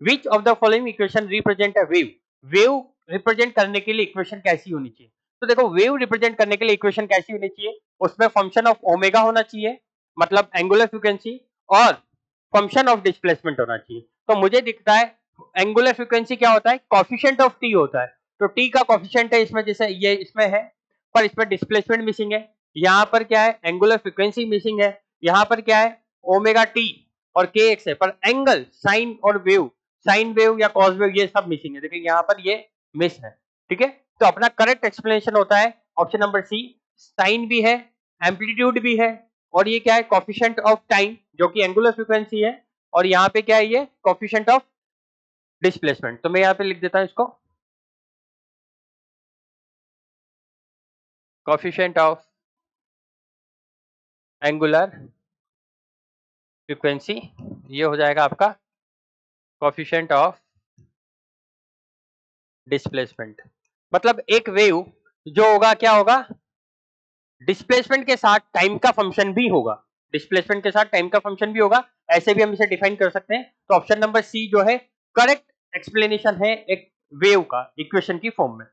Which of the following equation represent a wave wave represent करने के लिए equation कैसी होनी चाहिए? तो देखो वेव रिप्रेजेंट करने के लिए इक्वेशन कैसी होनी चाहिए? उसमें फ़ंक्शन ऑफ़ ओमेगा होना चाहिए मतलब एंगुलर फ्रिक्वेंसी और फ़ंक्शन ऑफ़ डिस्प्लेसमेंट होना चाहिए। तो मुझे दिखता है एंगुलर फ्रिक्वेंसी क्या होता है? कॉफिशियंट ऑफ़ टी होता है। तो टी का कॉफिशियंट है इसमें, जैसे ये इसमें है, पर इसमें डिस्प्लेसमेंट मिसिंग है। यहाँ पर क्या है? एंगुलर फ्रिक्वेंसी मिसिंग है। यहाँ पर क्या है? ओमेगा टी और के एक्स है। पर एंगल साइन और वेव साइन वेव या कॉस वेव, ये सब मिसिंग है। देखिए, यहाँ पर ये मिस है, ठीक है? तो अपना करेक्ट एक्सप्लेनेशन होता है। ऑप्शन नंबर सी साइन भी है एम्पलीट्यूड भी है, और ये क्या है? कॉफिशियंट ऑफ़ टाइम जो कि एंगुलर फ्रिक्वेंसी है, और यहाँ पे क्या है ये? कॉफिशियंट ऑफ़ डिस्प्लेसमेंट तो मैं यहाँ पे लिख देता हूँ इसको। कॉफिशियंट ऑफ़ एंगुलर फ्रिक्वेंसी ये हो जाएगा आपका कॉफिशियंट ऑफ़ डिस्प्लेसमेंट मतलब एक वेव जो होगा, क्या होगा? डिस्प्लेसमेंट के साथ टाइम का फ़ंक्शन भी होगा। डिस्प्लेसमेंट के साथ टाइम का फ़ंक्शन भी होगा। ऐसे भी हम इसे डिफाइन कर सकते हैं। तो ऑप्शन नंबर सी जो है करेक्ट एक्सप्लेनेशन है एक वेव का इक्वेशन की फॉर्म में।